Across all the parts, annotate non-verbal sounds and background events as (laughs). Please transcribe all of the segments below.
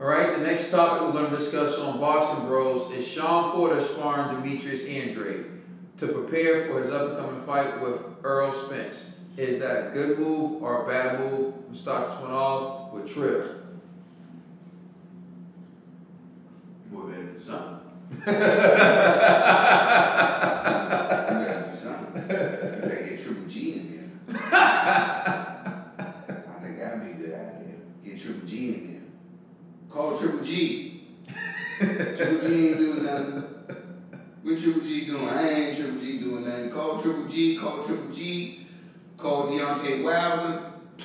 All right, the next topic we're going to discuss on Boxing Bros is Shawn Porter sparring Demetrius Andrade to prepare for his upcoming fight with Errol Spence. Is that a good move or a bad move? Start this one off with Trill. Boy, better do something. (laughs) I ain't Triple G doing nothing. Call Triple G. Call Triple G. Call Deontay Wilder. (laughs)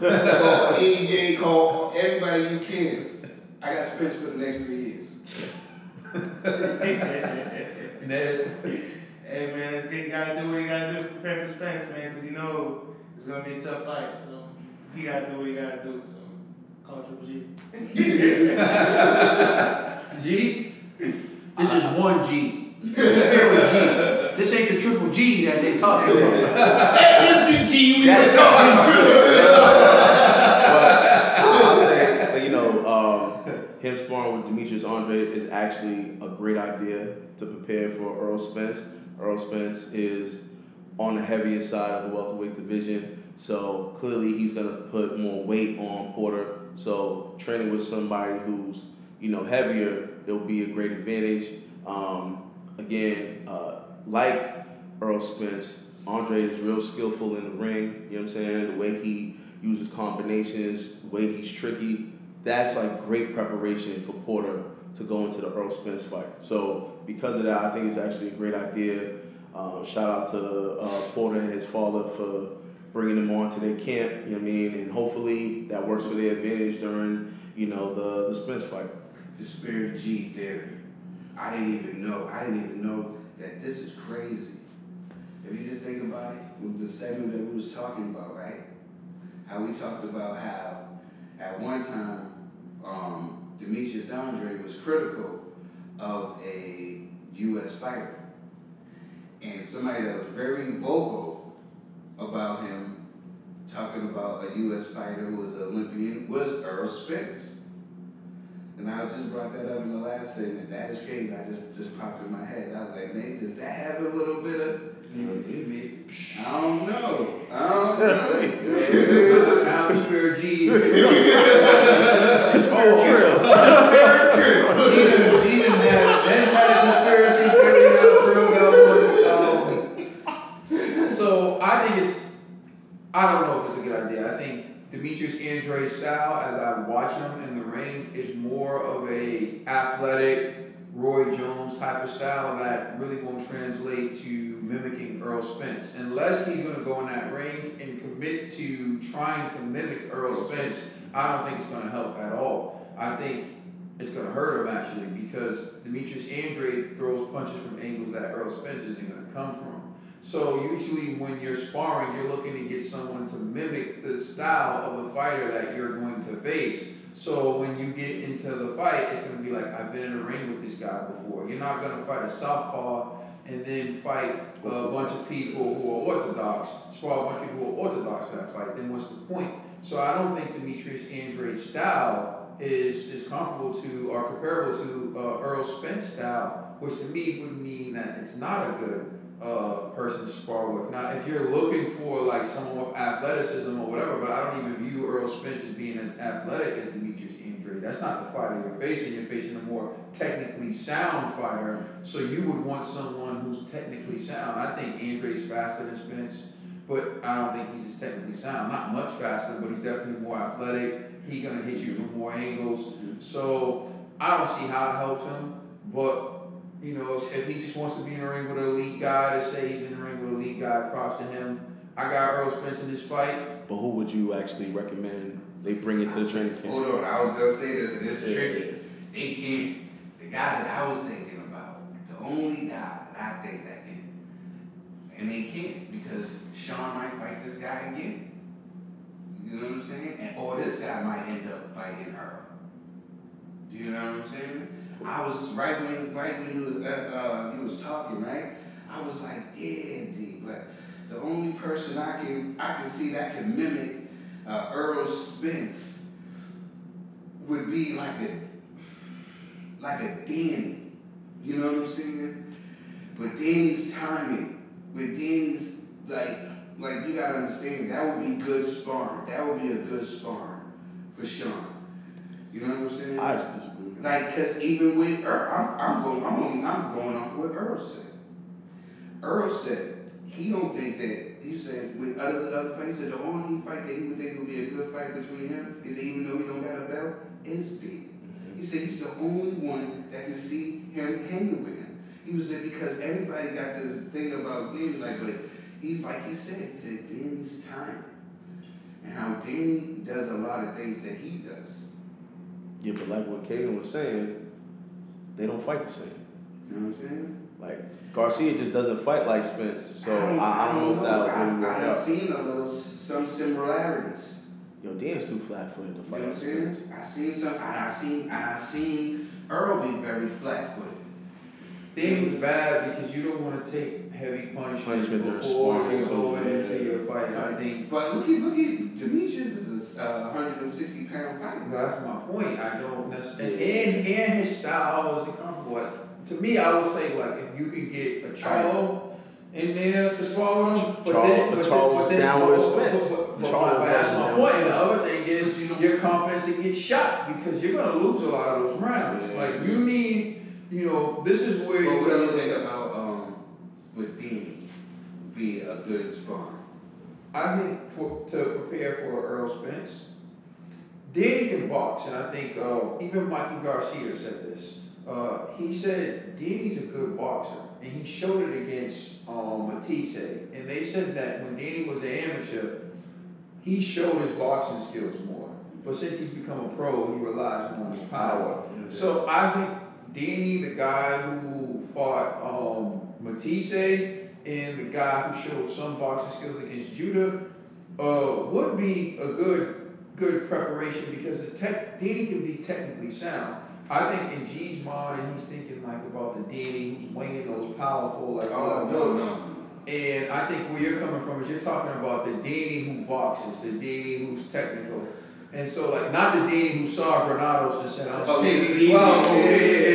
call AJ. Call everybody you can. I got Spence for the next three years. (laughs) Ned. Hey man, this kid gotta do what he gotta do to prepare for Spence, man, because he know it's gonna be a tough fight. So he gotta do what he gotta do. So call Triple G. (laughs) G? This is one G. Spirit G. This ain't the triple G that they talking about. That is the G we That's was talking about. I'll say, you know, um, him sparring with Demetrius Andrade is actually a great idea to prepare for Errol Spence. Errol Spence is on the heavier side of the welterweight division, so clearly he's gonna put more weight on Porter. So training with somebody who's you know heavier, it'll be a great advantage. Um, again, uh, like Errol Spence, Andrade is real skillful in the ring. You know what I'm saying? The way he uses combinations, the way he's tricky. That's like great preparation for Porter to go into the Errol Spence fight. So because of that, I think it's actually a great idea. Um, shout out to uh, Porter and his father for bringing them on to their camp. You know what I mean? And hopefully that works for their advantage during you know the the Spence fight. The Spirit G theory. I didn't even know. I didn't even know that this is crazy. If you just think about it, the segment that we was talking about, right? How we talked about how at one time um, Demetrius Andrade was critical of a U.S. fighter, and somebody that was very vocal about him talking about a U.S. fighter who was an Olympian was Errol Spence. And I just brought that up in the last segment. That is crazy. I just just popped in my head. I was like, man, does that have a little bit of? I don't know. I don't (laughs) know. Is more of a athletic Roy Jones type of style that really won't translate to mimicking Errol Spence. Unless he's going to go in that ring and commit to trying to mimic Errol Spence, I don't think it's going to help at all. I think it's going to hurt him actually because Demetrius Andrade throws punches from angles that Errol Spence isn't going to come from. So usually when you're sparring, you're looking to get someone to mimic the style of the fighter that you're going to face. So when you get into the fight, it's to be like I've been in a ring with this guy before. You're not to fight a southpaw and then fight a bunch of people who are orthodox, spar a bunch of people who are orthodox for that fight. Then what's the point? So I don't think Demetrius Andrade's style is is comparable to or comparable to uh, Errol Spence style, which to me would mean that it's not a good uh, person to spar with. Now, if you're looking for like someone with athleticism or whatever, but I don't even view Errol Spence as being as athletic as Demetrius Andrade. That's not the fighter you're facing. You're facing a more technically sound fighter. So you would want someone who's technically sound. I think Andrade's faster than Spence, but I don't think he's as technically sound. Not much faster, but he's definitely more athletic. He's gonna hit you from more angles. So I don't see how it helps him, but you know, if, if he just wants to be in the ring with an elite guy to say he's in the ring with an elite guy, props to him. I got Errol Spence in this fight. But who would you actually recommend they bring into the training camp? Hold on, I was gonna say this, and this is tricky. They can't. The guy that I was thinking about, the only guy that I think that can, and they can't because Shawn might fight this guy again. You know what I'm saying? And or this guy might end up fighting Errol. Do you know what I'm saying? I was right when right when you uh, uh, you was talking, right? I was like, yeah, D, but the only person I can I can see that can mimic uh, Errol Spence would be like a like a Danny. You know what I'm saying? But Danny's timing, with Danny's like like you gotta understand that would be good sparring. That would be a good sparring for Shawn. You know what I'm saying? I just. Like, cause even with Errol, I'm, I'm going, I'm only, I'm going off what Errol said. Errol said he don't think that. He said with other other fights, said the only fight that he would think would be a good fight between him is that even though he don't got a belt, is D. He said he's the only one that can see him hanging with him. He was said because everybody got this thing about Danny, like, but he like he said, he said Danny's timing. And how Danny does a lot of things that he does. Yeah, but like what Kaden was saying, they don't fight the same. You know what I'm saying? Like Garcia just doesn't fight like Spence, so I don't- I, don't know if that would I, I done seen a little some similarities. Yo, Dan's too flat-footed to You know fight what I'm saying? I seen some, I seen, I seen Earl be very flat-footed. Danny's bad because you don't want to take heavy punishment, Punishment before you too. go into your fight. I think But look at, look at Demetrius is a uh, 160 pound fighter. that's my point. I don't necessarily and and his style was incomparable. Like, to me, I would say like if you could get a Charlo in there to spar with him, but Charlo- then but but then- Charlo's but then- down but- with but- Spence. but- but- but that's versus my point. And the other thing is your confidence to get shot because you're gonna lose a lot of those rounds. Yeah. Like you need, you know, this is where you what do you think about um with Dean be a good sparring? I think for to prepare for Errol Spence, Danny can box, and I think uh, even Mikey Garcia said this. Uh, he said Danny's a good boxer, and he showed it against um, Matthysse. And they said that when Danny was an amateur, he showed his boxing skills more. But since he's become a pro, he relies more on his power. So I think Danny, the guy who fought um, Matthysse, and the guy who showed some boxing skills against Judah, uh, would be a good good preparation because the tech Danny can be technically sound. I think in G's mind, he's thinking like about the Danny who's winging those powerful like Oh no no. And I think where you're coming from is you're talking about the Danny who boxes, the Danny who's technical. And so like not the Danny who saw Granados and said, I'm Oh, yeah, taking yeah, well, yeah, yeah,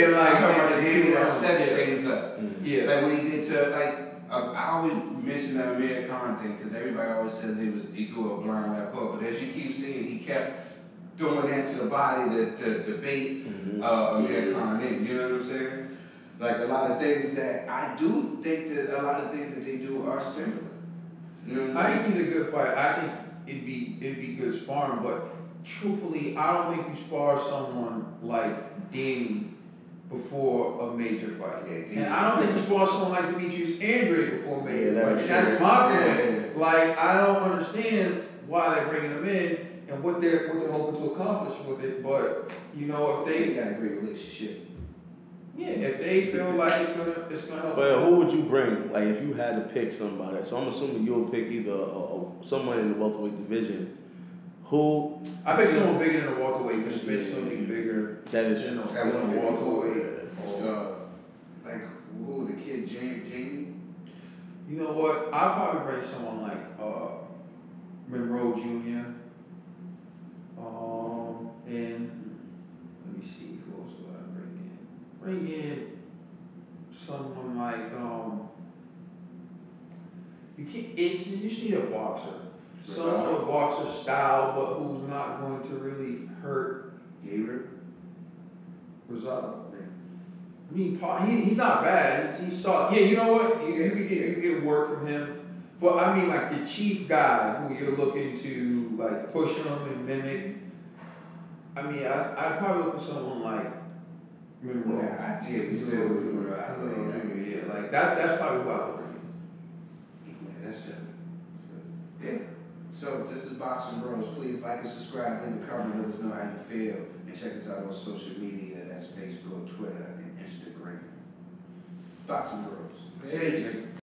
Danny that rounds. sets Yeah. things up. Yeah. Like when he did to like uh, I always mention that Amir Khan thing because everybody always says he was he threw a blind left hook, but as you keep seeing, he kept throwing that to the body to to debate Mhm. uh, Amir Khan in. You know what I'm saying? Like a lot of things that I do think that a lot of things that they do are similar. You know what I I think he's a good fighter. I think it'd be it'd be good sparring, but truthfully, I don't think you spar someone like Danny before a major fight. Yeah, Danny- And I don't think you spar someone like Demetrius Andrade before a major Yeah, fight. that's And that's my Yeah, point. Like I don't understand why they're bringing him in and what they're what they're hoping to accomplish with it. But you know, if They they got a great relationship. yeah, if they feel like it's gonna it's gonna help. But who would you bring? Like if you had to pick somebody, so I'm assuming you'll pick either a, a, someone in the welterweight division. Who I bet someone bigger than a welterweight because Spence gonna be bigger that is than a, That than a would. Uh, like who the kid Jamie? Jamie? You know what? I'd probably bring someone like uh, Monroe Jr. Um, and let me see who else would I bring in? Bring in someone like um. You can't. It's you just need a boxer. Someone with boxer style, but who's not going to really hurt Gabriel? Rosado. I mean, Pa- he, he's not bad. He's, he's solid. Yeah, you know what? You, you could get you could get work from him. But I mean, like the chief guy who you're looking to like push him and mimic. I mean, I I probably look for someone like Monroe. Yeah, I did. We said Monroe. I that. Jr., Yeah, like that's that's probably who I would bring. Yeah, that's it. Yeah. So this is Boxing Bros. Please like and subscribe, leave a comment, let us know how you feel, and check us out on social media. That's Facebook, Twitter, and Instagram. Boxing Bros. Peace.